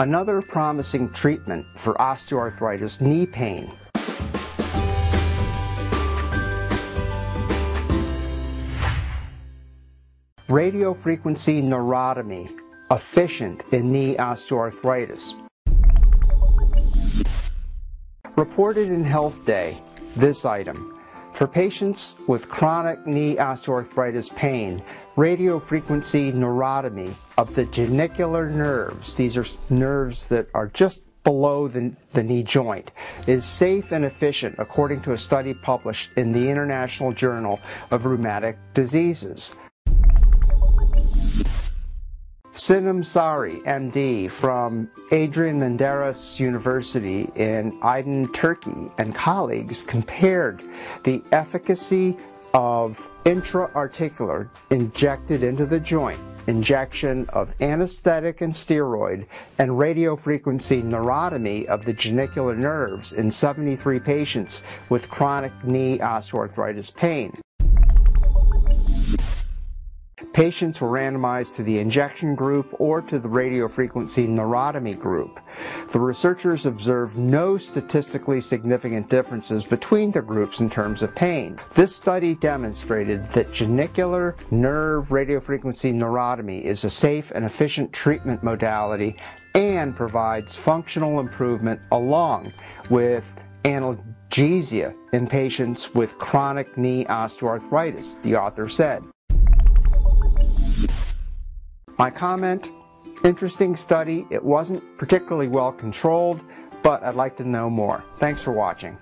another promising treatment for osteoarthritis knee pain. Radiofrequency neurotomy, efficient in knee osteoarthritis. Reported in Health Day, this item. For patients with chronic knee osteoarthritis pain, radiofrequency neurotomy of the genicular nerves, these are nerves that are just below the, the knee joint, is safe and efficient according to a study published in the International Journal of Rheumatic Diseases. Sinem Sari, MD, from Adnan Menderes University in Aydın, Turkey, and colleagues compared the efficacy of intra-articular injected into the joint injection of anesthetic and steroid and radiofrequency neurotomy of the genicular nerves in 73 patients with chronic knee osteoarthritis pain. Patients were randomized to the injection group or to the radiofrequency neurotomy group. The researchers observed no statistically significant differences between the groups in terms of pain. This study demonstrated that genicular nerve radiofrequency neurotomy is a safe and efficient treatment modality and provides functional improvement along with analgesia in patients with chronic knee osteoarthritis, the author said. My comment, interesting study. It wasn't particularly well controlled, but I'd like to know more. Thanks for watching.